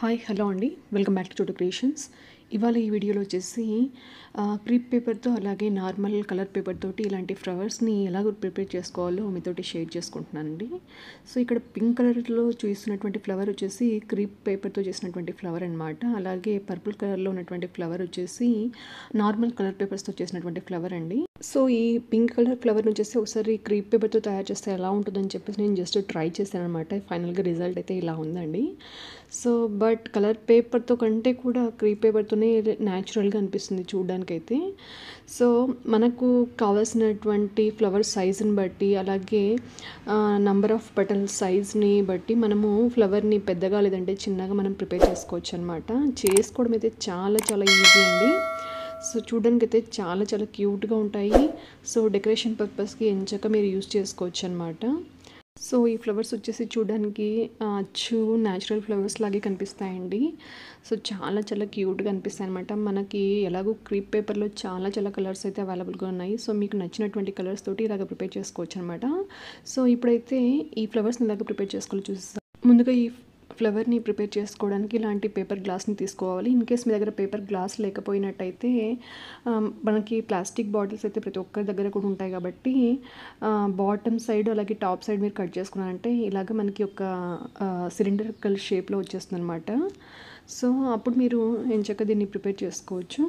Hi hello అండి. Welcome back to Chotu creations ఇవాళ ఈ వీడియోలో వచ్చేసి క్రీప్ పేపర్తో అలాగే నార్మల్ కలర్ పేపర్ తోటి ఇలాంటి ఫ్లవర్స్ని ఎలా ప్రిపేర్ చేసుకోవాలో మీతోటి షేర్ చేసుకుంటున్నానండి. సో ఇక్కడ పింక్ కలర్లో చూస్తున్నటువంటి ఫ్లవర్ వచ్చేసి క్రీప్ పేపర్తో చేసినటువంటి ఫ్లవర్ అనమాట అలాగే పర్పుల్ కలర్లో ఉన్నటువంటి ఫ్లవర్ వచ్చేసి నార్మల్ కలర్ పేపర్స్తో చేసినటువంటి ఫ్లవర్ అండి. సో ఈ పింక్ కలర్ ఫ్లవర్ వచ్చేసి ఒకసారి క్రీప్ పేపర్తో తయారు చేస్తే ఎలా ఉంటుందని చెప్పేసి నేను జస్ట్ ట్రై చేశాను అనమాట ఫైనల్గా రిజల్ట్ అయితే ఇలా ఉందండి. సో బట్ కలర్ పేపర్తో కంటే కూడా క్రీప్ పేపర్తోనే న్యాచురల్గా అనిపిస్తుంది చూడడానికైతే. సో మనకు కావాల్సినటువంటి ఫ్లవర్ సైజుని బట్టి అలాగే నంబర్ ఆఫ్ బటన్ సైజ్ని బట్టి మనము ఫ్లవర్ని పెద్దగా లేదంటే చిన్నగా మనం ప్రిపేర్ చేసుకోవచ్చు అనమాట చేసుకోవడం అయితే చాలా చాలా ఈజీ అండి. సో చూడడానికి అయితే చాలా చాలా క్యూట్గా ఉంటాయి. సో డెకరేషన్ పర్పస్కి ఎంచక మీరు యూస్ చేసుకోవచ్చు అనమాట సో ఈ ఫ్లవర్స్ వచ్చేసి చూడడానికి అచ్చు న్యాచురల్ ఫ్లవర్స్ లాగే కనిపిస్తాయండి. సో చాలా చాలా క్యూట్గా అనిపిస్తాయి అనమాట మనకి ఎలాగో క్రీప్ పేపర్లో చాలా చాలా కలర్స్ అయితే అవైలబుల్గా ఉన్నాయి. సో మీకు నచ్చినటువంటి కలర్స్ తోటి ఇలాగ ప్రిపేర్ చేసుకోవచ్చు అనమాట సో ఇప్పుడైతే ఈ ఫ్లవర్స్ని ఇలాగ ప్రిపేర్ చేసుకోవాలి చూస్తాం ముందుగా ఈ ఫ్లవర్ని ప్రిపేర్ చేసుకోవడానికి ఇలాంటి పేపర్ గ్లాస్ని తీసుకోవాలి. ఇన్ కేస్ మీ దగ్గర పేపర్ గ్లాస్ లేకపోయినట్టయితే మనకి ప్లాస్టిక్ బాటిల్స్ అయితే ప్రతి ఒక్కరి దగ్గర కూడా ఉంటాయి కాబట్టి బాటమ్ సైడ్ అలాగే టాప్ సైడ్ మీరు కట్ చేసుకున్నారంటే ఇలాగ మనకి ఒక సిలిండర్కల్ షేప్లో వచ్చేస్తుంది అనమాట సో అప్పుడు మీరు ఎంచక్క దీన్ని ప్రిపేర్ చేసుకోవచ్చు.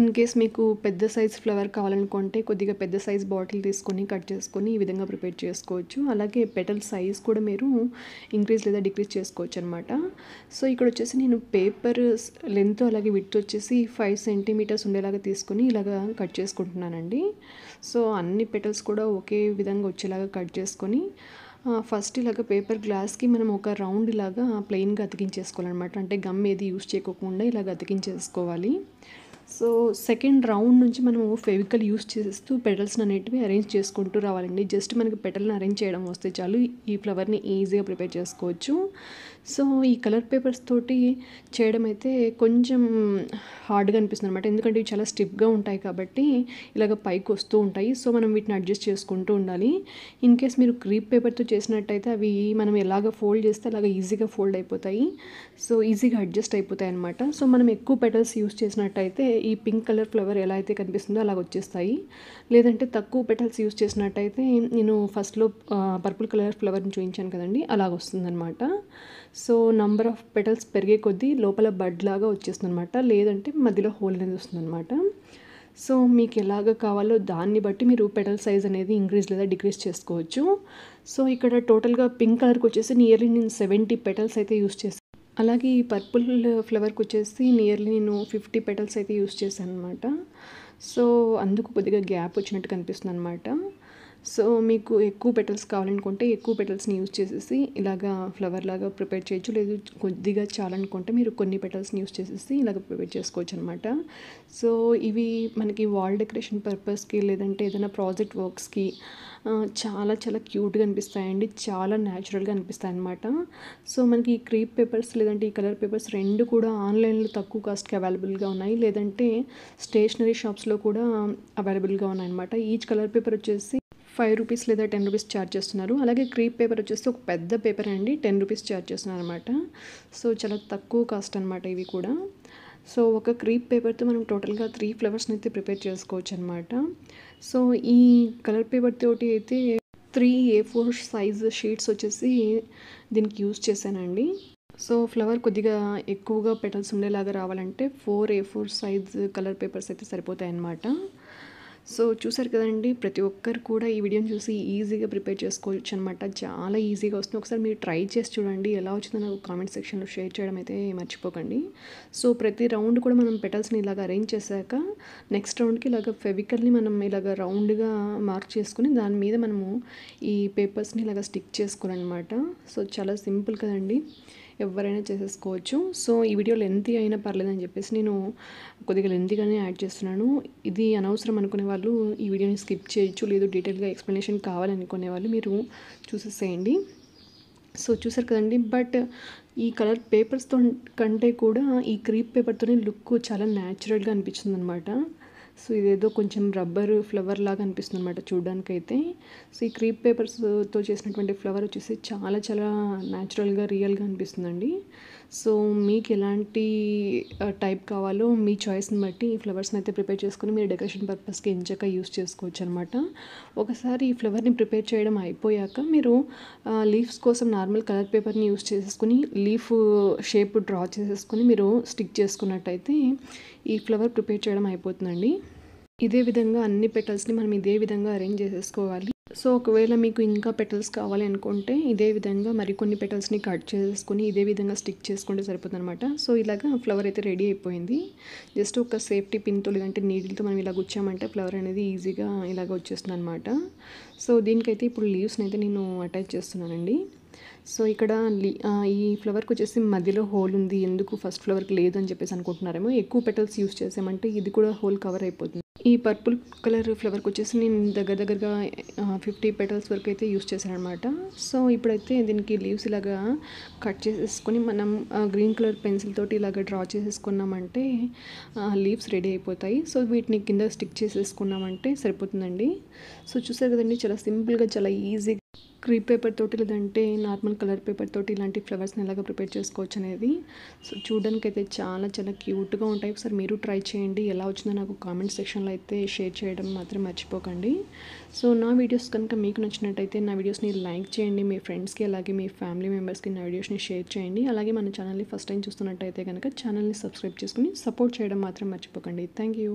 ఇన్ కేస్ మీకు పెద్ద సైజ్ ఫ్లవర్ కావాలనుకుంటే కొద్దిగా పెద్ద సైజ్ బాటిల్ తీసుకొని కట్ చేసుకొని ఈ విధంగా ప్రిపేర్ చేసుకోవచ్చు. అలాగే పెటల్ సైజ్ కూడా మీరు ఇంక్రీజ్ లేదా డిక్రీజ్ చేసుకోవచ్చు అనమాట సో ఇక్కడ వచ్చేసి నేను పేపర్ లెంత్ అలాగే విత్ వచ్చేసి ఫైవ్ సెంటీమీటర్స్ ఉండేలాగా తీసుకొని ఇలాగా కట్ చేసుకుంటున్నానండి. సో అన్ని పెటల్స్ కూడా ఒకే విధంగా వచ్చేలాగా కట్ చేసుకొని ఫస్ట్ ఇలాగ పేపర్ గ్లాస్కి మనం ఒక రౌండ్ ఇలాగా ప్లెయిన్గా అతికించేసుకోవాలన్నమాట. అంటే గమ్ ఏది యూస్ చేయకోకుండా ఇలాగ అతికించేసుకోవాలి. సో సెకండ్ రౌండ్ నుంచి మనము ఫెవికల్ యూస్ చేస్తూ పెటల్స్ అనేటివి అరేంజ్ చేసుకుంటూ రావాలండి. జస్ట్ మనకి పెటల్ని అరేంజ్ చేయడం వస్తే చాలు ఈ ఫ్లవర్ని ఈజీగా ప్రిపేర్ చేసుకోవచ్చు. సో ఈ కలర్ పేపర్స్ తోటి చేయడం అయితే కొంచెం హార్డ్గా అనిపిస్తుంది అనమాట ఎందుకంటే ఇవి చాలా స్టిప్గా ఉంటాయి కాబట్టి ఇలాగ పైకి వస్తూ ఉంటాయి. సో మనం వీటిని అడ్జస్ట్ చేసుకుంటూ ఉండాలి. ఇన్ కేస్ మీరు క్రీప్ పేపర్తో చేసినట్టయితే అవి మనం ఎలాగ ఫోల్డ్ చేస్తే అలాగ ఈజీగా ఫోల్డ్ అయిపోతాయి. సో ఈజీగా అడ్జస్ట్ అయిపోతాయి అనమాట సో మనం ఎక్కువ పెటల్స్ యూస్ చేసినట్టయితే ఈ పింక్ కలర్ ఫ్లవర్ ఎలా అయితే కనిపిస్తుందో అలాగ వచ్చేస్తాయి. లేదంటే తక్కువ పెటల్స్ యూస్ చేసినట్టయితే నేను ఫస్ట్లో పర్పుల్ కలర్ ఫ్లవర్ని చూపించాను కదండి అలాగ వస్తుందన్నమాట. సో నంబర్ ఆఫ్ పెటల్స్ పెరిగే కొద్దీ లోపల బడ్ లాగా వచ్చేస్తుంది అనమాట లేదంటే మధ్యలో హోల్ అనేది వస్తుందన్నమాట. సో మీకు ఎలాగ కావాలో దాన్ని బట్టి మీరు పెటల్ సైజ్ అనేది ఇంక్రీజ్ లేదా డిక్రీజ్ చేసుకోవచ్చు. సో ఇక్కడ టోటల్గా పింక్ కలర్కి వచ్చేసి నియర్లీ నేను సెవెంటీ పెటల్స్ అయితే యూస్ చేశాను అలాగే ఈ పర్పుల్ ఫ్లవర్కి వచ్చేసి నియర్లీ నేను ఫిఫ్టీ పెటల్స్ అయితే యూస్ చేశాను అనమాట సో అందుకు కొద్దిగా గ్యాప్ వచ్చినట్టు కనిపిస్తుంది అనమాట సో మీకు ఎక్కువ పెటల్స్ కావాలనుకుంటే ఎక్కువ పెటల్స్ని యూజ్ చేసేసి ఇలాగా ఫ్లవర్ లాగా ప్రిపేర్ చేయొచ్చు. లేదు కొద్దిగా చాలనుకుంటే మీరు కొన్ని పెటల్స్ని యూజ్ చేసేసి ఇలాగ ప్రిపేర్ చేసుకోవచ్చు అనమాట సో ఇవి మనకి వాల్ డెకరేషన్ పర్పస్కి లేదంటే ఏదైనా ప్రాజెక్ట్ వర్క్స్కి చాలా చాలా క్యూట్గా అనిపిస్తాయండి. చాలా న్యాచురల్గా అనిపిస్తాయి అనమాట సో మనకి ఈ క్రీప్ పేపర్స్ లేదంటే ఈ కలర్ పేపర్స్ రెండు కూడా ఆన్లైన్లో తక్కువ కాస్ట్కి అవైలబుల్గా ఉన్నాయి. లేదంటే స్టేషనరీ షాప్స్లో కూడా అవైలబుల్గా ఉన్నాయన్నమాట ఈచ్ కలర్ పేపర్ వచ్చేసి ఫైవ్ రూపీస్ లేదా టెన్ రూపీస్ ఛార్జ్ చేస్తున్నారు. అలాగే క్రీప్ పేపర్ వచ్చేసి ఒక పెద్ద పేపర్ అండి టెన్ రూపీస్ ఛార్జ్ చేస్తున్నారు అనమాట సో చాలా తక్కువ కాస్ట్ అనమాట ఇవి కూడా. సో ఒక క్రీప్ పేపర్తో మనం టోటల్గా త్రీ ఫ్లవర్స్ని అయితే ప్రిపేర్ చేసుకోవచ్చు అనమాట సో ఈ కలర్ పేపర్ తోటి అయితే three A four size sheets వచ్చేసి దీనికి యూజ్ చేశానండి. సో ఫ్లవర్ కొద్దిగా ఎక్కువగా పెటల్స్ ఉండేలాగా రావాలంటే four A four size colour papers అయితే సరిపోతాయి అన్నమాట సో చూసారు కదండి ప్రతి ఒక్కరు కూడా ఈ వీడియోని చూసి ఈజీగా ప్రిపేర్ చేసుకోవచ్చు అనమాట చాలా ఈజీగా వస్తుంది. ఒకసారి మీరు ట్రై చేసి చూడండి ఎలా వచ్చిందో నాకు కామెంట్ సెక్షన్లో షేర్ చేయడం అయితే మర్చిపోకండి. సో ప్రతి రౌండ్ కూడా మనం పెటల్స్ని ఇలాగ అరేంజ్ చేశాక నెక్స్ట్ రౌండ్కి ఇలాగ ఫెవికల్ని మనం ఇలాగ రౌండ్గా మార్క్ చేసుకుని దాని మీద మనము ఈ పేపర్స్ని ఇలాగ స్టిక్ చేసుకోవాలన్నమాట. సో చాలా సింపుల్ కదండి. ఎవరైనా చేసేసుకోవచ్చు. సో ఈ వీడియో లెంతీ అయినా పర్లేదని చెప్పేసి నేను కొద్దిగా లెంతీగానే యాడ్ చేస్తున్నాను. ఇది అనవసరం అనుకునే వాళ్ళు ఈ వీడియోని స్కిప్ చేయొచ్చు. లేదు డీటెయిల్గా ఎక్స్ప్లెనేషన్ కావాలనుకునే వాళ్ళు మీరు చూసేసేయండి. సో చూసారు కదండి. బట్ ఈ కలర్ పేపర్స్తో కంటే కూడా ఈ క్రీప్ పేపర్తోనే లుక్ చాలా న్యాచురల్గా అనిపించింది అనమాట సో ఇదేదో కొంచెం రబ్బర్ ఫ్లవర్ లాగా అనిపిస్తుంది అనమాట చూడడానికైతే. సో ఈ క్రీప్ పేపర్స్తో చేసినటువంటి ఫ్లవర్ వచ్చేసి చాలా చాలా న్యాచురల్గా రియల్గా అనిపిస్తుందండి. సో మీకు ఎలాంటి టైప్ కావాలో మీ చాయిస్ని బట్టి ఈ ఫ్లవర్స్ని అయితే ప్రిపేర్ చేసుకుని మీరు డెకరేషన్ పర్పస్కి ఎంచక యూస్ చేసుకోవచ్చు అనమాట ఒకసారి ఈ ఫ్లవర్ని ప్రిపేర్ చేయడం అయిపోయాక మీరు లీవ్స్ కోసం నార్మల్ కలర్ పేపర్ని యూస్ చేసేసుకుని లీఫ్ షేప్ డ్రా చేసేసుకుని మీరు స్టిక్ చేసుకున్నట్టయితే ఈ ఫ్లవర్ ప్రిపేర్ చేయడం అయిపోతుందండి. ఇదే విధంగా అన్ని పెటల్స్ని మనం ఇదే విధంగా అరేంజ్ చేసేసుకోవాలి. సో ఒకవేళ మీకు ఇంకా పెటల్స్ కావాలి అనుకుంటే ఇదే విధంగా మరికొన్ని పెటల్స్ని కట్ చేసుకుని ఇదే విధంగా స్టిక్ చేసుకుంటే సరిపోతుంది అనమాట సో ఇలాగా ఫ్లవర్ అయితే రెడీ అయిపోయింది. జస్ట్ ఒక సేఫ్టీ పిన్తో లేదంటే నీడిల్తో మనం ఇలా గుచ్చామంటే ఫ్లవర్ అనేది ఈజీగా ఇలాగ వచ్చేస్తుంది అనమాట సో దీనికైతే ఇప్పుడు లీవ్స్ని అయితే నేను అటాచ్ చేస్తున్నానండి. సో ఇక్కడ ఈ ఫ్లవర్కి వచ్చేసి మధ్యలో హోల్ ఉంది. ఎందుకు ఫస్ట్ ఫ్లవర్కి లేదు అని చెప్పేసి అనుకుంటున్నారేమో. ఎక్కువ పెటల్స్ యూస్ చేసామంటే ఇది కూడా హోల్ కవర్ అయిపోతుంది. ఈ పర్పుల్ కలర్ ఫ్లవర్కి వచ్చేసి నేను దగ్గర దగ్గరగా ఫిఫ్టీ పెటల్స్ వరకు అయితే యూస్ చేశాను అనమాట సో ఇప్పుడైతే దీనికి లీవ్స్ ఇలాగా కట్ చేసేసుకొని మనం గ్రీన్ కలర్ పెన్సిల్ తోటి ఇలాగ డ్రా చేసేసుకున్నామంటే లీవ్స్ రెడీ అయిపోతాయి. సో వీటిని కింద స్టిక్ చేసేసుకున్నామంటే సరిపోతుందండి. సో చూసారు కదండి చాలా సింపుల్గా చాలా ఈజీగా క్రీప్ పేపర్ తోటి లేదంటే నార్మల్ కలర్ పేపర్ తోటి ఇలాంటి ఫ్లవర్స్ని ఎలాగ ప్రిపేర్ చేసుకోవచ్చు అనేది. సో చూడడానికి అయితే చాలా చాలా క్యూట్గా ఉంటాయి. ఒకసారి మీరు ట్రై చేయండి. ఎలా వచ్చిందో నాకు కామెంట్ సెక్షన్లో అయితే షేర్ చేయడం మాత్రం మర్చిపోకండి. సో నా వీడియోస్ కనుక మీకు నచ్చినట్టయితే నా వీడియోస్ని లైక్ చేయండి. మీ ఫ్రెండ్స్కి అలాగే మీ ఫ్యామిలీ మెంబర్స్కి నా వీడియోస్ని షేర్ చేయండి. అలాగే మన ఛానల్ని ఫస్ట్ టైం చూస్తున్నట్టయితే కనుక ఛానల్ని సబ్స్క్రైబ్ చేసుకుని సపోర్ట్ చేయడం మాత్రం మర్చిపోకండి. Thank you